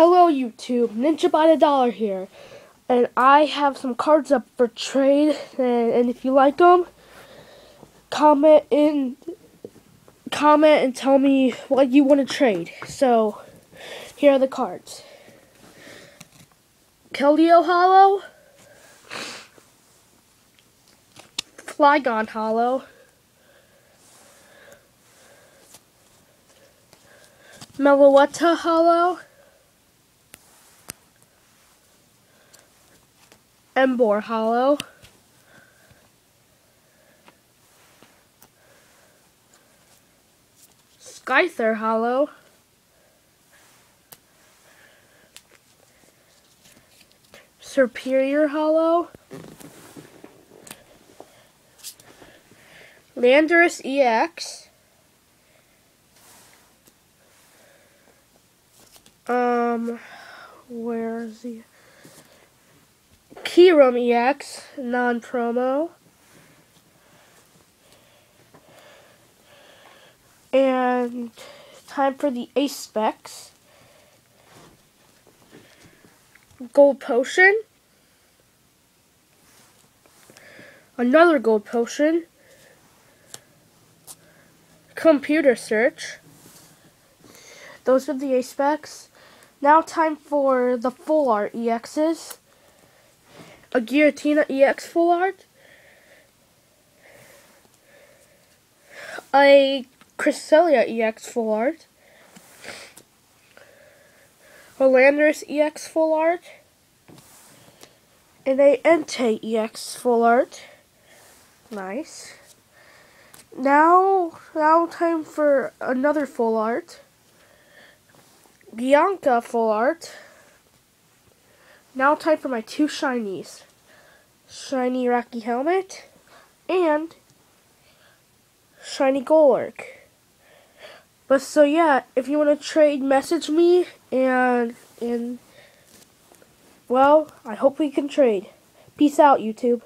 Hello YouTube, Ninja by the Dollar here, and I have some cards up for trade, and, and if you like them, comment in, comment and tell me what you want to trade. So, here are the cards. Keldeo Holo, Flygon Holo, Meloetta Holo, Emboar Holo. Scyther Holo. Serperior Holo. Landorus EX. Um, where is he? Kyurem EX, non-promo. And time for the Ace Specs. Gold Potion. Another Gold Potion. Computer Search. Those are the Ace Specs. Now time for the Full Art EXs a Giratina EX full art, a Cresselia EX full art, a Landorus EX full art, and a Entei EX full art. Nice. Now, now time for another full art. Bianca full art. Now time for my two shinies. Shiny Rocky Helmet and Shiny Golurk. But so yeah, if you want to trade, message me and and well, I hope we can trade. Peace out, YouTube.